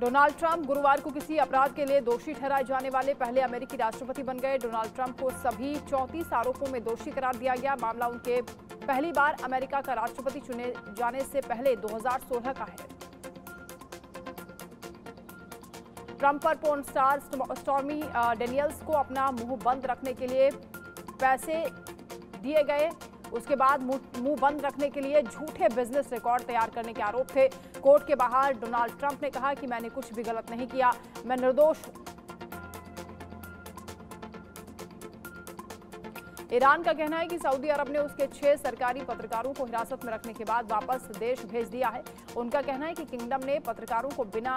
Donald Trump गुरुवार को किसी अपराध के लिए दोषी ठहराए जाने वाले पहले अमेरिकी राष्ट्रपति बन गए। डोनाल्ड ट्रंप को सभी चौंतीस आरोपों में दोषी करार दिया गया। मामला उनके पहली बार अमेरिका का राष्ट्रपति चुने जाने से पहले 2016 का है। ट्रंप पर पोर्न स्टार स्टॉर्मी डेनियल्स को अपना मुँह बंद रखने के लिए पैसे दिए गए। उसके बाद मुँह बंद रखने के लिए झूठे बिज़नेस रिकॉर्ड तैयार करने के आरोप थे। कोर्ट के बाहर डोनाल्ड ट्रंप ने कहा कि मैंने कुछ भी गलत नहीं किया। मैं निर्दोष हूँ। ईरान का कहना है कि सऊदी अरब ने उसके छह सरकारी पत्रकारों को हिरासत में रखने के बाद वापस देश भेज दिया है। उनका कहना है कि किंगडम ने पत्रकारों को बिना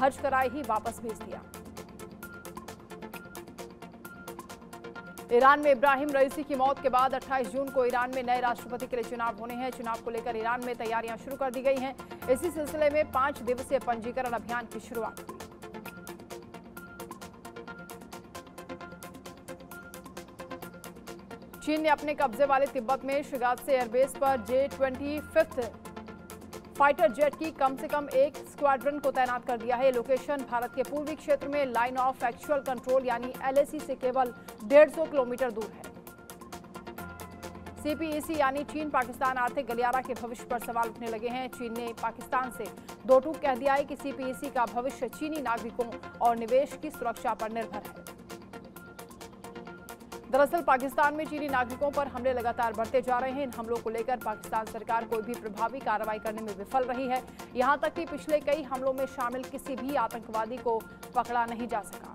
हज कराए ही वापस भेज दिया। ईरान में इब्राहिम रईसी की मौत के बाद 28 जून को ईरान में नए राष्ट्रपति के लिए चुनाव होने हैं। चुनाव को लेकर ईरान में तैयारियाँ शुरू कर दी गई हैं। इसी सिलसिले में पाँच दिवसीय पंजीकरण अभियान की शुरुआत। चीन ने अपने कब्जे वाले तिब्बत में शिगात से एयरबेस पर J twenty fifth fighter jet की कम से कम एक स्क्वाड्रन को तैनात कर दिया है। लोकेशन भारत के पूर्वी क्षेत्र में लाइन ऑफ़ एक्चुअल कंट्रोल, यानी एलएसी से केवल 150 किलोमीटर दूर है। सीपीईसी, यानी चीन पाकिस्तान आर्थिक गलियारा के भविष्य पर सवाल उठने लगे हैं। चीन ने पाकिस्तान से दो टूक कह दिया है कि सीपीईसी का भविष्य चीनी नागरिकों और निवेश की सुरक्षा पर निर्भर है। दरअसल पाकिस्तान में चीनी नागरिकों पर हमले लगातार बढ़ते जा रहे हैं। इन हमलों को लेकर पाकिस्तान सरकार कोई भी प्रभावी कार्रवाई करने में विफल रही है। यहाँ तक कि पिछले कई हमलों में शामिल किसी भी आतंकवादी को पकड़ा नहीं जा सका।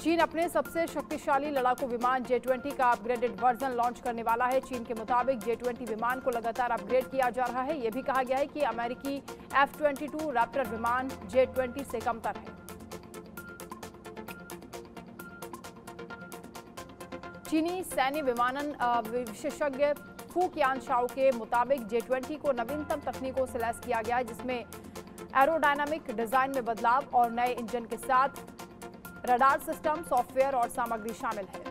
चीन अपने सबसे शक्तिशाली लड़ाकू विमान जे ट्वेंटी का अपग्रेडेड वर्जन लॉन्च करने वाला है। चीन के मुताबिक जे ट्वेंटी विमान को लगातार अपग्रेड किया जा रहा है। यह भी कहा गया है कि अमेरिकी एफ़ ट्वेंटी टू रैप्टर विमान जे ट्वेंटी से कमतर है। चीनी सैन्य विमानन विशेषज्ञ फू कियान शाओ के मुताबिक जे ट्वेंटी को नवीनतम तकनीकों से लैस किया गया है, जिसमें एरोडायनामिक डिज़ाइन में बदलाव और नए इंजन के साथ रडार सिस्टम, सॉफ्टवेयर और सामग्री शामिल है।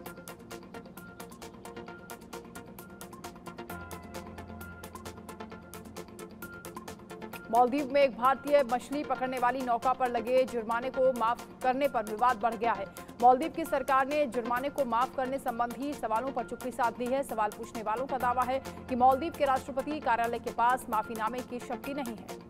मालदीव में एक भारतीय मछली पकड़ने वाली नौका पर लगे जुर्माने को माफ़ करने पर विवाद बढ़ गया है। मालदीव की सरकार ने जुर्माने को माफ़ करने संबंधी सवालों पर चुप्पी साध ली है। सवाल पूछने वालों का दावा है कि मालदीव के राष्ट्रपति कार्यालय के पास माफीनामे की शक्ति नहीं है।